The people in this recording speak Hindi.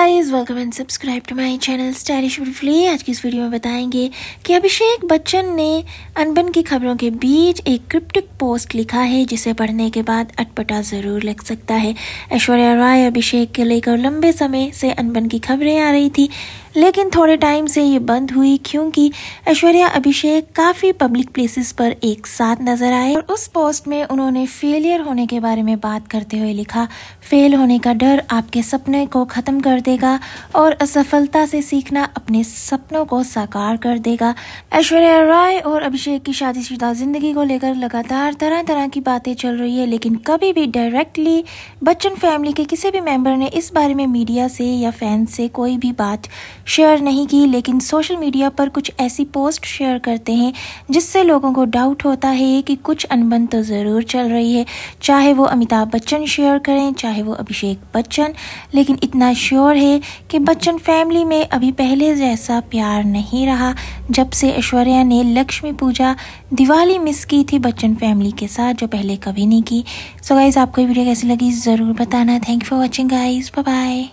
Guys welcome and subscribe to my channel stylish beautifully आज की इस वीडियो में बताएँगे कि अभिषेक बच्चन ने अनबन की खबरों के बीच एक क्रिप्टिक पोस्ट लिखा है, जिसे पढ़ने के बाद अटपटा ज़रूर लग सकता है। ऐश्वर्या राय अभिषेक के लेकर लंबे समय से अनबन की खबरें आ रही थी। लेकिन थोड़े टाइम से ये बंद हुई क्योंकि ऐश्वर्या अभिषेक काफ़ी पब्लिक प्लेसेस पर एक साथ नज़र आए और उस पोस्ट में उन्होंने फेलियर होने के बारे में बात करते हुए लिखा फेल होने का डर आपके सपने को ख़त्म कर देगा और असफलता से सीखना अपने सपनों को साकार कर देगा। ऐश्वर्या राय और अभिषेक की शादीशुदा ज़िंदगी को लेकर लगातार तरह तरह की बातें चल रही है, लेकिन कभी भी डायरेक्टली बच्चन फैमिली के किसी भी मेंबर ने इस बारे में मीडिया से या फैंस से कोई भी बात शेयर नहीं की, लेकिन सोशल मीडिया पर कुछ ऐसी पोस्ट शेयर करते हैं, जिससे लोगों को डाउट होता है कि कुछ अनबन तो ज़रूर चल रही है। चाहे वो अमिताभ बच्चन शेयर करें, चाहे वो अभिषेक बच्चन, लेकिन इतना श्योर है कि बच्चन फैमिली में अभी पहले जैसा प्यार नहीं रहा। जब से ऐश्वर्या ने लक्ष्मी पूजा दिवाली मिस की थी बच्चन फैमिली के साथ, जो पहले कभी नहीं की। सो गाइज़ आपको वीडियो कैसी लगी, ज़रूर बताना। Thank you for watching guys bye